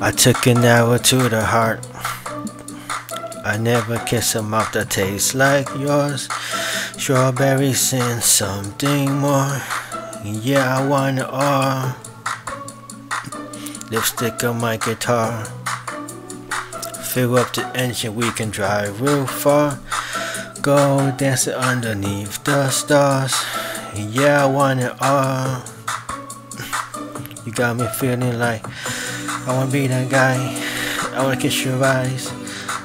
I took an arrow to the heart. I never kiss a mouth that tastes like yours. Strawberries and something more. Yeah, I want it all. Lipstick on my guitar. Fill up the engine, we can drive real far. Go dancing underneath the stars. Yeah, I want it all. You got me feeling like I wanna be that guy. I wanna kiss your eyes.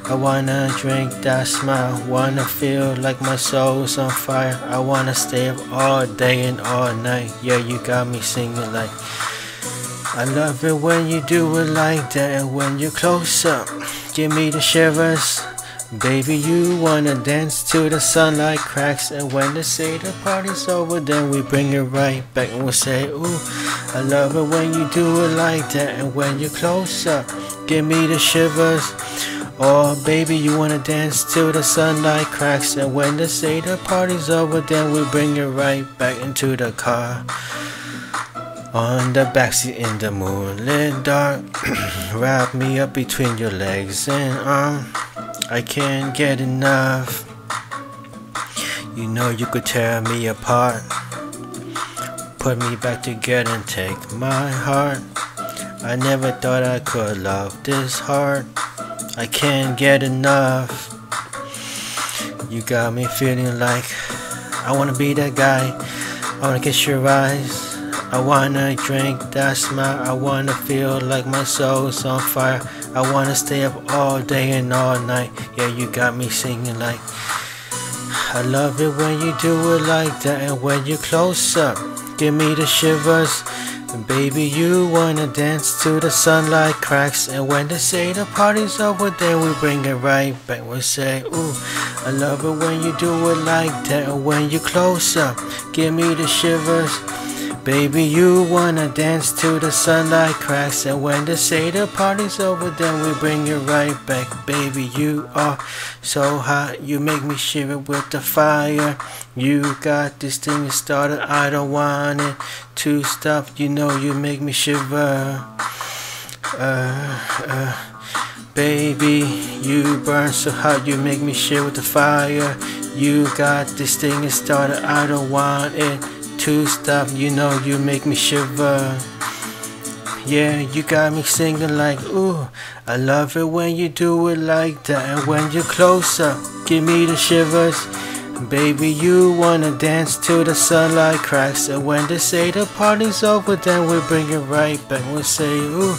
I wanna drink that smile. Wanna feel like my soul's on fire. I wanna stay up all day and all night. Yeah, you got me singing like. I love it when you do it like that. And when you're close up, give me the shivers. Baby, you wanna dance till the sunlight cracks And when they say the party's over Then we bring it right back and we say Ooh, I love it when you do it like that And when you're close up, give me the shivers. Oh, baby, you wanna dance till the sunlight cracks And when they say the party's over Then we bring it right back into the car. On the backseat in the moonlit dark Wrap me up between your legs and arms I can't get enough. You know you could tear me apart. Put me back together and take my heart. I never thought I could love this hard. I can't get enough. You got me feeling like I wanna be that guy. I wanna kiss your eyes. I wanna drink that smile. I wanna feel like my soul's on fire. I wanna stay up all day and all night. Yeah, you got me singing like. I love it when you do it like that, and when you close up, give me the shivers. And baby, you wanna dance to the sunlight cracks. And when they say the party's over, then we bring it right back. We say, Ooh, I love it when you do it like that. And when you close up, give me the shivers. Baby, you wanna dance till the sunlight cracks. And when they say the party's over, then we bring it right back. Baby, you are so hot, you make me shiver with the fire. You got this thing started, I don't want it to stop. You know you make me shiver. Uh, uh, Baby, you burn so hot, you make me shiver with the fire. You got this thing started, I don't want it to stop, you know you make me shiver. Yeah, you got me singing like, ooh, I love it when you do it like that. And when you're closer, give me the shivers. Baby, you wanna dance till the sunlight cracks. And when they say the party's over, then we bring it right back. We say, ooh,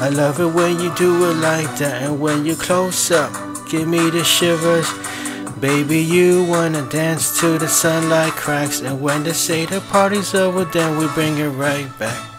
I love it when you do it like that. And when you're closer, give me the shivers. Baby, you wanna dance till the sunlight cracks. And when they say the party's over, then we bring it right back